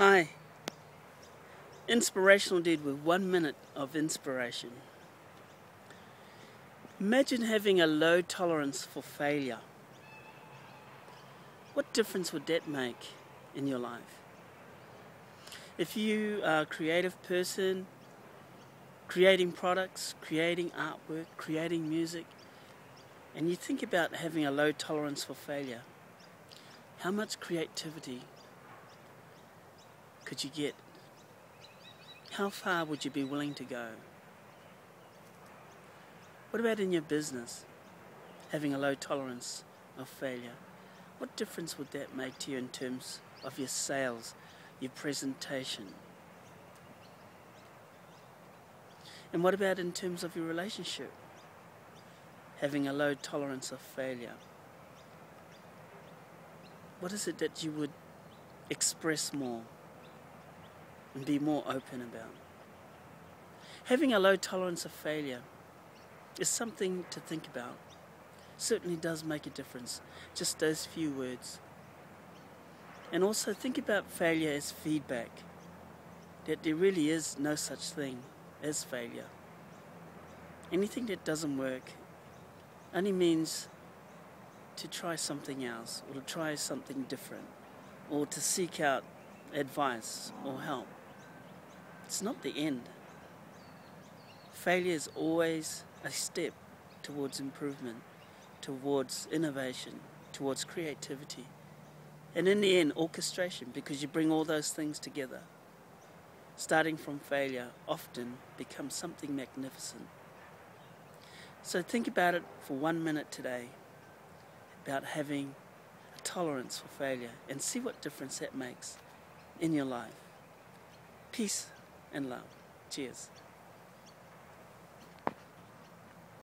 Hi. Inspirational dude with one minute of inspiration. Imagine having a low tolerance for failure. What difference would that make in your life? If you are a creative person, creating products, creating artwork, creating music, and you think about having a low tolerance for failure, how much creativity could you get? How far would you be willing to go? What about in your business? Having a low tolerance of failure. What difference would that make to you in terms of your sales, your presentation? And what about in terms of your relationship? Having a low tolerance of failure. What is it that you would express more? And be more open about. Having a low tolerance of failure is something to think about. Certainly does make a difference, just those few words. And also think about failure as feedback, that there really is no such thing as failure. Anything that doesn't work only means to try something else, or to try something different, or to seek out advice or help. It's not the end. Failure is always a step towards improvement, towards innovation, towards creativity. And in the end, orchestration, because you bring all those things together. Starting from failure often becomes something magnificent. So think about it for one minute today, about having a tolerance for failure, and see what difference that makes in your life. Peace and love. Cheers.